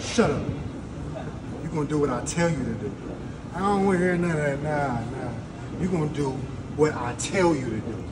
Shut up. You're gonna do what I tell you to do. I don't want to hear none of that. Nah, nah. You're gonna do what I tell you to do.